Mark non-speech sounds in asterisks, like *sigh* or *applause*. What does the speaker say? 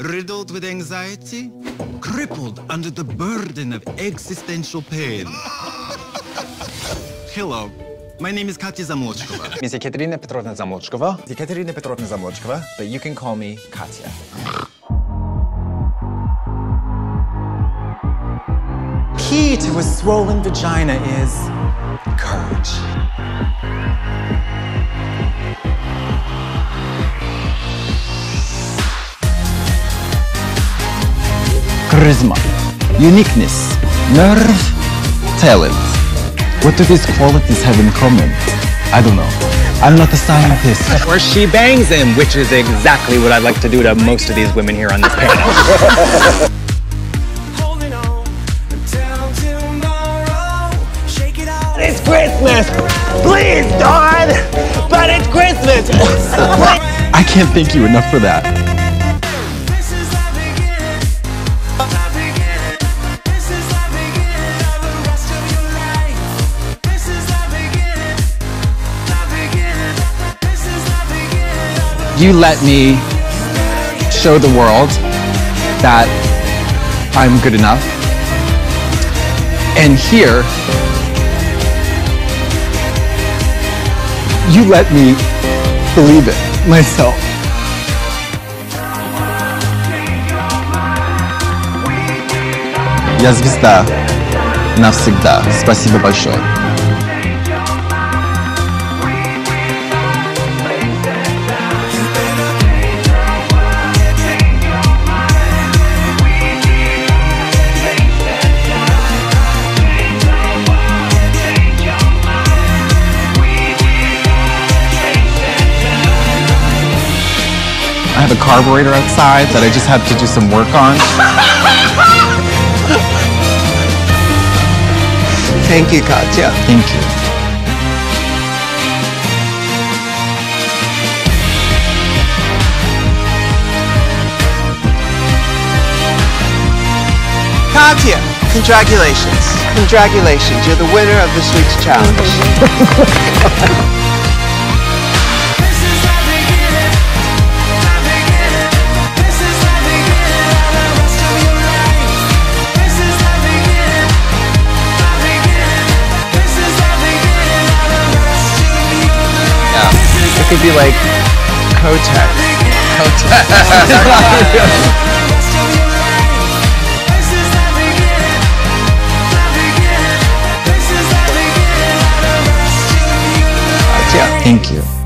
riddled with anxiety, crippled under the burden of existential pain. *laughs* Hello, my name is Katya Zamolodchikova. *laughs* Miss Ekaterina Petrovna Zamolodchikova. Ekaterina Petrovna Zamolodchikova, but you can call me Katya. Key to a swollen vagina is courage. Charisma, uniqueness, nerve, talent. What do these qualities have in common? I don't know. I'm not a scientist. Or she bangs him, which is exactly what I'd like to do to most of these women here on this panel. Holding on until tomorrow. Shake it out. it's Christmas! Please, Dawn! But it's Christmas! *laughs* I can't thank you enough for that. You let me show the world that I'm good enough. And here, you let me believe it myself. Я звезда. Навсегда. Спасибо большое. Have a carburetor outside that I just have to do some work on. Thank you, Katya. Thank you. Katya, congratulations. Congratulations. You're the winner of this week's challenge. *laughs* of the rest of your life. Thank you.